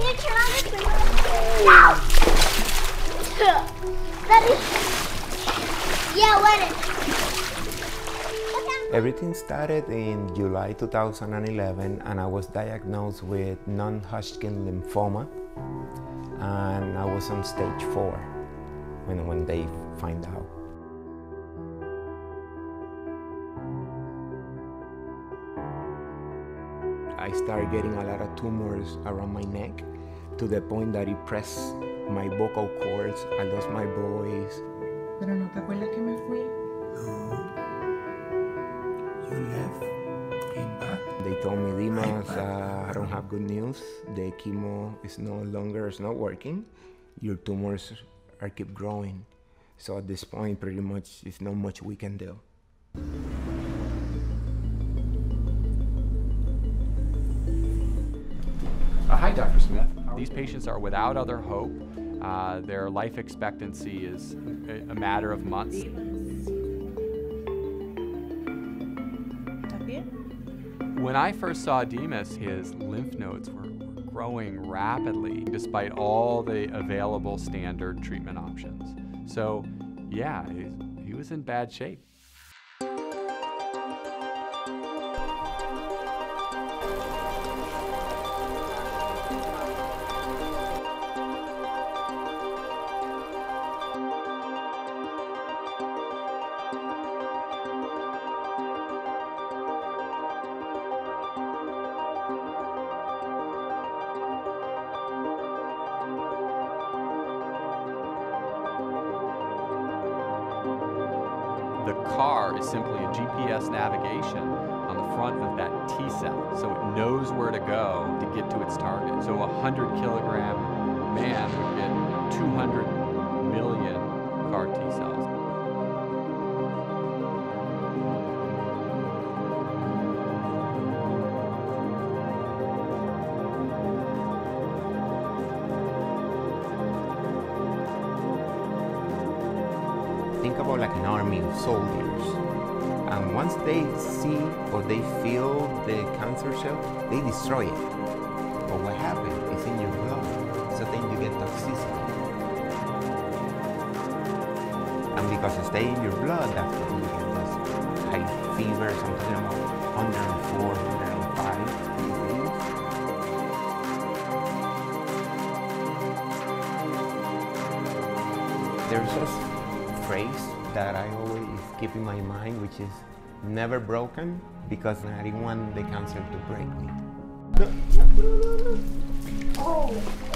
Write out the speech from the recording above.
can you turn on the? No! That is... Yeah, let. Everything started in July 2011 and I was diagnosed with non-Hodgkin lymphoma and I was on stage four when, when they find out. I started getting a lot of tumors around my neck to the point that it pressed my vocal cords, I lost my voice. Pero no te acuerdas que me fui? You left, came back. They told me, Dimas, uh, I don't have good news. The chemo is no longer it's not working. Your tumors are keep growing. So at this point, pretty much, it's not much we can do. Uh, hi, Dr. Smith. These patients are without other hope. Uh, their life expectancy is a, a matter of months. When I first saw Dimas, his lymph nodes were, were growing rapidly despite all the available standard treatment options. So, yeah, he, he was in bad shape. The CAR is simply a GPS navigation on the front of that T cell, so it knows where to go to get to its target. So a 100 kilogram man would get 200 million CAR T Think about like an army of soldiers. And once they see or they feel the cancer cell, they destroy it. But what happens is in your blood, so then you get toxicity. And because it stays in your blood, that's when you get this high fever, something about 104, 105 degrees. There's this phrase that I always keep in my mind, which is never broken, because I didn't want the cancer to break me. Oh.